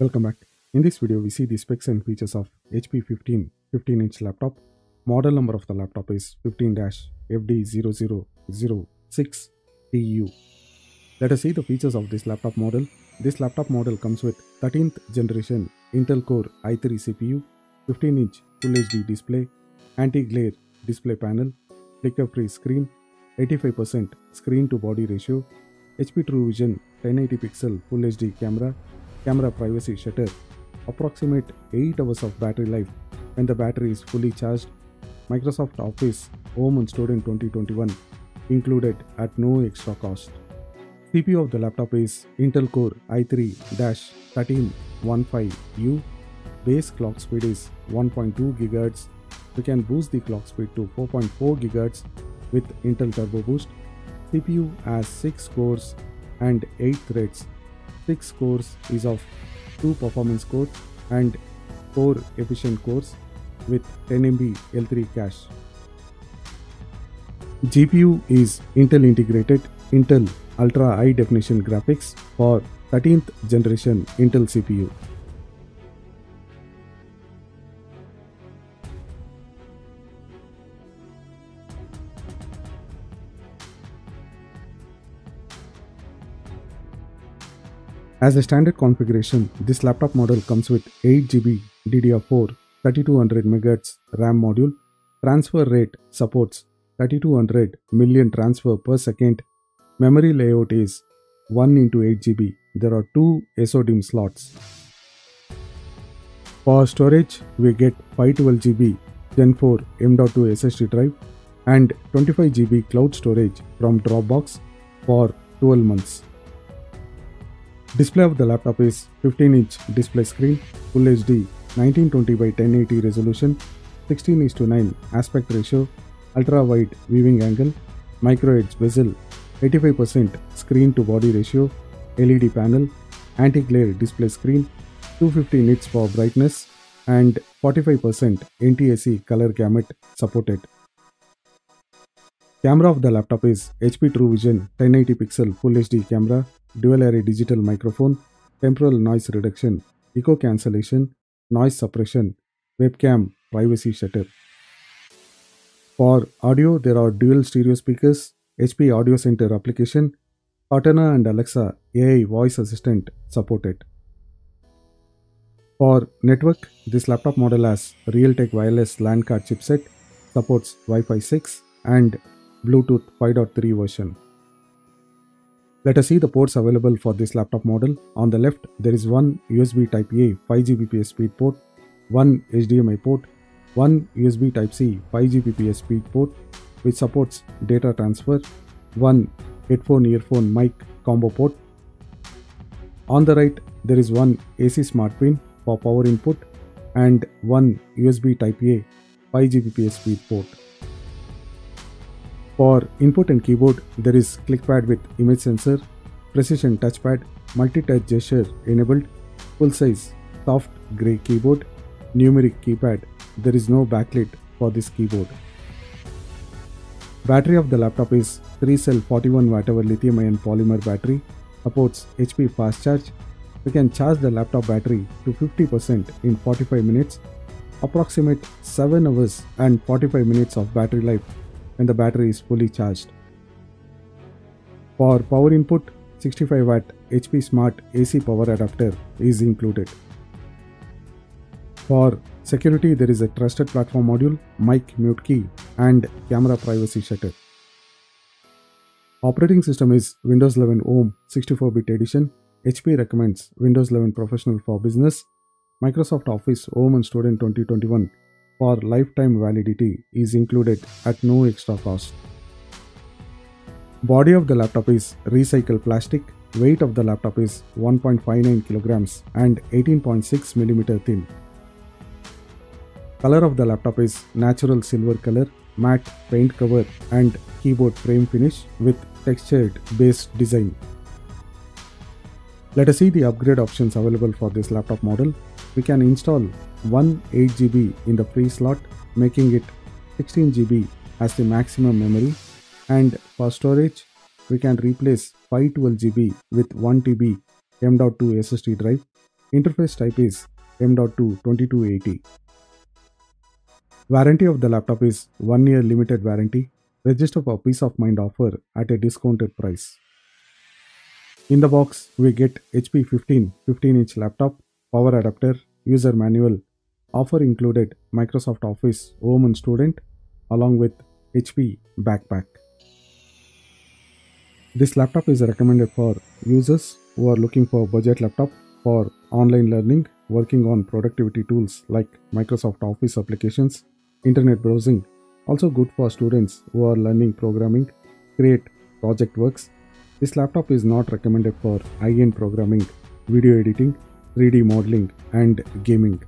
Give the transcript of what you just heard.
Welcome back. In this video, we see the specs and features of HP 15 15-inch laptop. Model number of the laptop is 15-FD0006TU. Let us see the features of this laptop model. This laptop model comes with 13th generation Intel Core i3 CPU, 15-inch Full HD display, anti-glare display panel, flicker-free screen, 85% screen to body ratio, HP True Vision 1080 pixel Full HD camera, camera privacy shutter, approximate 8 hours of battery life when the battery is fully charged, Microsoft Office Home and Student 2021 included at no extra cost. CPU of the laptop is Intel Core i3-1315U. Base clock speed is 1.2 GHz. We can boost the clock speed to 4.4 GHz with Intel Turbo Boost. CPU has 6 cores and 8 threads. 6 cores is of 2 performance cores and 4 efficient cores with 10 MB L3 cache. GPU is Intel integrated Intel Ultra High Definition Graphics for 13th generation Intel CPU. As a standard configuration, this laptop model comes with 8GB DDR4 3200 MHz RAM module. Transfer rate supports 3200 million transfer per second. Memory layout is 1 into 8GB. There are two SODIMM slots. For storage, we get 512GB Gen 4 M.2 SSD drive and 25GB cloud storage from Dropbox for 12 months. Display of the laptop is 15 inch display screen, Full HD 1920 by 1080 resolution, 16 is to 9 aspect ratio, ultra wide viewing angle, micro edge bezel, 85% screen to body ratio, LED panel, anti glare display screen, 250 nits for brightness, and 45% NTSC color gamut supported. Camera of the laptop is HP True Vision 1080 pixel Full HD camera, dual array digital microphone, temporal noise reduction, echo cancellation, noise suppression, webcam privacy shutter. For audio, there are dual stereo speakers, HP Audio Center application, Cortana and Alexa AI voice assistant supported. For network, this laptop model has Realtek wireless LAN card chipset, supports Wi-Fi 6 and Bluetooth 5.3 version. Let us see the ports available for this laptop model. On the left, there is one USB Type-A 5 Gbps speed port, one HDMI port, one USB Type-C 5 Gbps speed port which supports data transfer, one headphone-earphone mic combo port. On the right, there is one AC smart pin for power input and one USB Type-A 5 Gbps speed port. For input and keyboard, there is clickpad with image sensor, precision touchpad, multi-touch gesture enabled, full-size soft grey keyboard, numeric keypad. There is no backlit for this keyboard. Battery of the laptop is 3 cell 41 watt hour lithium ion polymer battery, supports HP fast charge. We can charge the laptop battery to 50% in 45 minutes, approximate 7 hours and 45 minutes of battery life when the battery is fully charged. For power input, 65 watt HP Smart AC power adapter is included. For security, there is a trusted platform module, mic mute key, and camera privacy shutter. Operating system is Windows 11 Home 64-bit edition. HP recommends Windows 11 Professional for Business. Microsoft Office Home and Student 2021 for lifetime validity is included at no extra cost. Body of the laptop is recycled plastic. Weight of the laptop is 1.59 kilograms and 18.6 mm thin. Color of the laptop is natural silver color, matte paint cover and keyboard frame finish with textured base design. Let us see the upgrade options available for this laptop model. We can install one 8GB in the free slot, making it 16GB as the maximum memory. And for storage, we can replace 512GB with 1TB M.2 SSD drive. Interface type is M.2 2280. Warranty of the laptop is 1 year limited warranty. Register for peace of mind offer at a discounted price. In the box, we get HP 15 15 inch laptop, power adapter, user manual, offer included Microsoft Office Home and Student along with HP backpack. This laptop is recommended for users who are looking for budget laptop for online learning, working on productivity tools like Microsoft Office applications, internet browsing. Also good for students who are learning programming, create project works. This laptop is not recommended for high-end programming, video editing, 3D modeling and gaming.